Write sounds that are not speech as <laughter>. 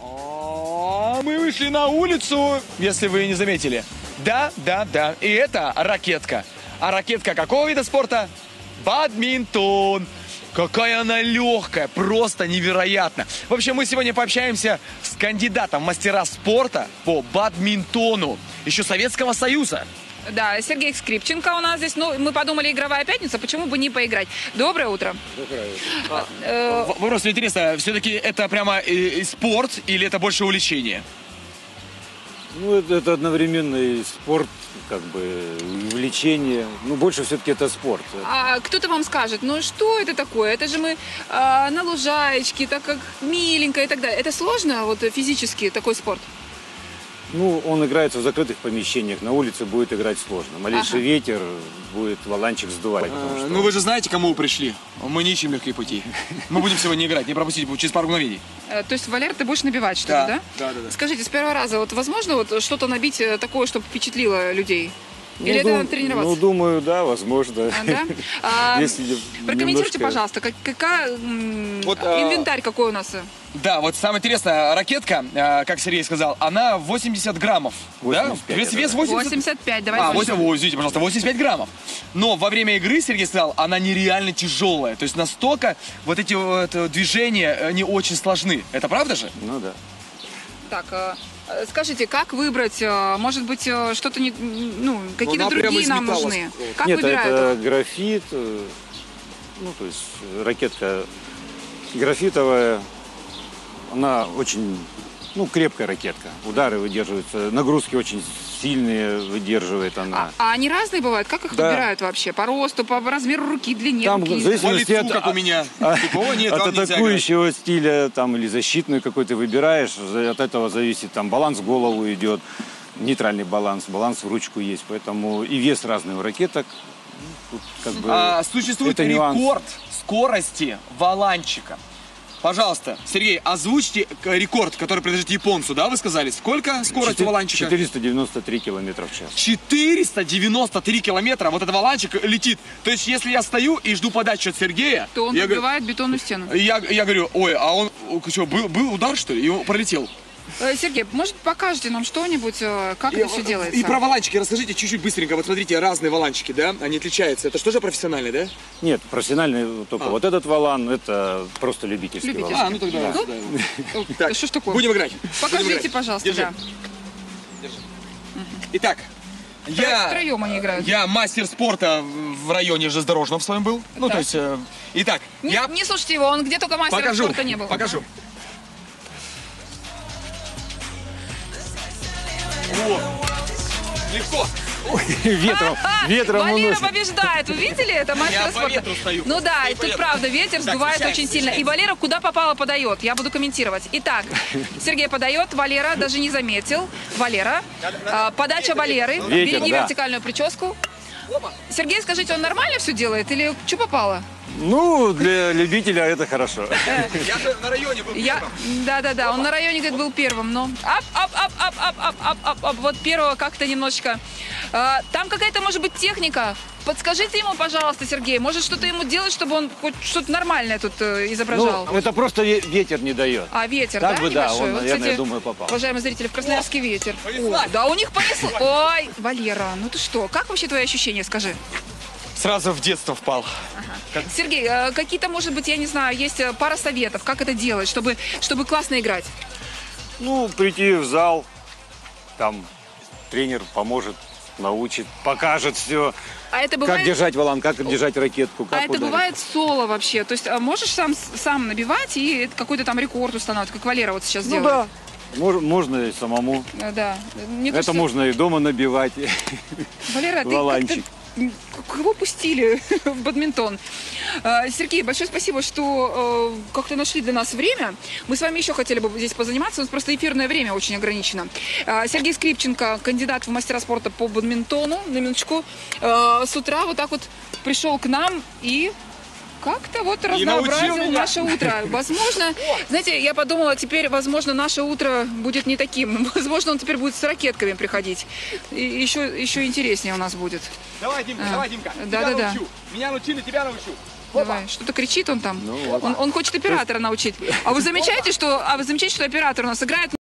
А, Мы вышли на улицу, если вы не заметили. Да, да, да. И это ракетка. А ракетка какого вида спорта? Бадминтон. Какая она легкая, просто невероятно. В общем, мы сегодня пообщаемся с кандидатом мастера спорта по бадминтону. Еще Советского Союза. Да, Сергей Скрипченко у нас здесь. Ну, мы подумали, игровая пятница, почему бы не поиграть? Доброе утро. Э, В- Вопрос мне интересно, все-таки это прямо э, спорт или это больше увлечение? Ну, это, это одновременно и спорт, как бы, и увлечение. Ну, больше все-таки это спорт. А кто-то вам скажет, ну что это такое? Это же мы а, на лужаечке, так как миленько и так далее. Это сложно, вот физически такой спорт? Ну, он играется в закрытых помещениях, на улице будет играть сложно. Малейший Ага. ветер будет валанчик сдувать. Э, что- Ну вы же знаете, кому вы пришли. Мы не ищем легкие пути. Мы будем сегодня играть, не пропустите, через пару мгновений. Э, То есть, Валер, ты будешь набивать что-то, да? Да, да, да. Скажите, с первого раза, вот возможно вот что-то набить э, такое, чтобы впечатлило людей? Ну, Или это дум- надо тренироваться? Ну, думаю, да, возможно. А, да? <laughs> А, Если Прокомментируйте, немножко- пожалуйста, как, какая Вот, а- инвентарь какой у нас? Да, вот самое интересное, ракетка, э, как Сергей сказал, она 80 граммов. 85 да? Вес, это вес да. 80... 85, давай. А, больше. 8, ой, извините, пожалуйста, 85 граммов. Но во время игры, Сергей сказал, она нереально тяжелая. То есть настолько вот эти вот э, движения, они очень сложны. Это правда же? Ну, да. Так, э, э, скажите, как выбрать? э, Может быть, э, что-то не, ну, какие-то другие нам нужны? Как Нет, выбирают? это графит, э, ну, то есть э, ракетка графитовая, она очень, ну, крепкая ракетка. Удары выдерживаются, нагрузки очень сильные выдерживает она. А, а они разные бывают? Как их Да. выбирают вообще? По росту, по размеру руки, длине Там руки? в зависимости По лицу, от, как у меня. а- Типа, о, нет, от атакующего стиля там, или защитную какой ты выбираешь, от этого зависит там баланс в голову идет, нейтральный баланс, баланс в ручку есть, поэтому и вес разный у ракеток. Тут как бы А, существует это нюанс. рекорд скорости валанчика. Пожалуйста, Сергей, озвучьте рекорд, который принадлежит японцу, да, вы сказали? Сколько скорость у Четы- валанчика? 493 километра в час. 493 километра, вот этот валанчик летит. То есть, если я стою и жду подачи от Сергея, То он я, выбивает бетонную стену. я, я говорю, ой, а он, что, был, был удар, что ли? И он пролетел. Э, Сергей, может, покажете нам что-нибудь, э, как это все делается? И про валанчики расскажите чуть-чуть быстренько. Вот смотрите, разные валанчики, да? Они отличаются. Это что же профессиональный, да? Нет, профессиональный только А. вот этот валан, это просто любительский, Любительский. валан. А, ну тогда... Ну, да. Э, Так, что ж такое? Будем играть. Покажите, Будем играть. пожалуйста, Держи. да. Итак, я... Втроем они играют. Я мастер спорта в районе железнодорожном в своем был. Ну, Так. то есть... э, Итак, Не, я не слушайте его, он где только мастером покажу. спорта не был. Покажу. Легко. ветром, ветром Валера уносит. побеждает. Вы видели это, мастер Я по спорта? ветру стою. Ну да, и по тут ветру. правда ветер Так, сдувает встречаемся, очень сильно. И. Валера куда попало подает. Я буду комментировать. Итак, <laughs> Сергей подает, Валера даже не заметил. Валера, а, подача Валеры. Ветер, Береги да. вертикальную прическу. Сергей, скажите, он нормально все делает или что попало? Ну, для любителя это хорошо. Я на районе был Я... Да-да-да, он на районе, говорит, был первым, но... Ап-ап-ап-ап-ап-ап-ап-ап, вот первого как-то немножечко... А, там какая-то, может быть, техника. Подскажите ему, пожалуйста, Сергей, может, что-то ему делать, чтобы он хоть что-то нормальное тут э, изображал? Ну, это просто ветер не дает. А, ветер, так да, бы, да, он, наверное, Кстати, я думаю, попал. Уважаемые зрители, в Красноярске ветер. О, да, у них понесло. Ой, Валера, ну ты что, как вообще твои ощущения, скажи? Сразу в детство впал. Сергей, э, какие-то, может быть, я не знаю, есть э, пара советов, как это делать, чтобы, чтобы классно играть? Ну, прийти в зал, там тренер поможет, научит, покажет все, А это как бывает... держать валан, как держать ракетку, как А это ударить. бывает соло вообще? То есть а можешь сам, сам набивать и это какой-то там рекорд устанавливать, как Валера вот сейчас Ну делает? да, Мож- можно и самому. Э, Да. Мне Это кажется, можно и дома набивать. Валера, ты Кого пустили <laughs> в бадминтон? А, Сергей, большое спасибо, что э, как-то нашли для нас время. Мы с вами еще хотели бы здесь позаниматься, у нас просто эфирное время очень ограничено. А, Сергей Скрипченко, кандидат в мастера спорта по бадминтону, на минуточку, э, с утра вот так вот пришел к нам и как-то вот разнообразил наше утро. <laughs> Возможно, знаете, я подумала, теперь, возможно, наше утро будет не таким. <laughs> Возможно, он теперь будет с ракетками приходить. И еще, еще интереснее у нас будет. Давай, Димка, А, давай, Димка. да-да-да. Тебя научу. Меня научили, тебя научу. Давай, что-то кричит он там. Ну. Он, он хочет оператора научить. А вы замечаете, что, а вы замечаете, что оператор у нас играет